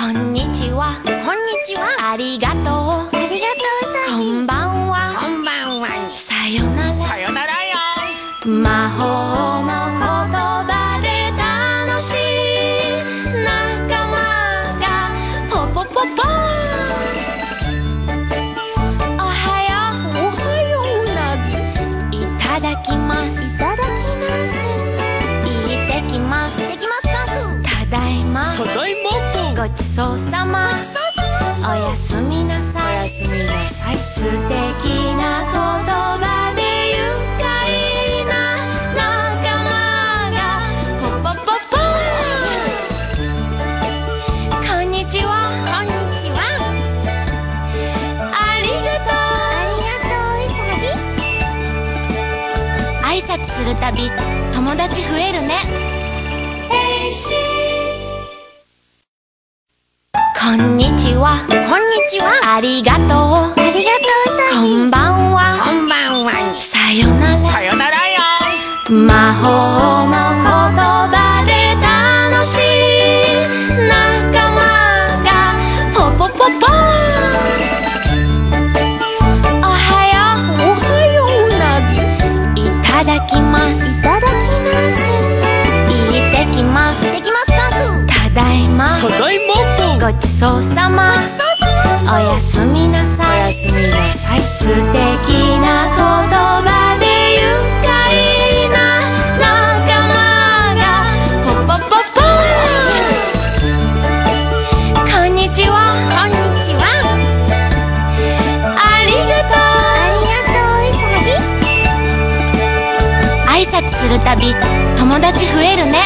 こんにちは。こんにちは。ありがとう。ありがとうさこんばんは。こんばんは。さよなら。さよならよ。魔法の言葉で楽しい。仲間がポポポポおはよう。おはよううなぎ。いただきますいただきますごちそうさま。ごちそうさまおやすみなさい。すみなさい素敵な言葉で愉快な仲間が。ポポポポこんにちは。こんにちは。ありがとありがとううさぎう挨拶するたび友達増えるねこんにちは。こんにちは。ありがとう。ありがとうこぎんばんは。こんばんは。さよなら。さよならよ。魔法の言葉で楽しい。仲間がポポポポおはよう。おはよううなぎ。いただきごちそうさま。おやすみなさい。すみなさい。素敵な言葉で愉快な仲間が。ポポポポこんにちは。こんにちは。ありがありがとううさぎとう挨拶するたび友達増えるね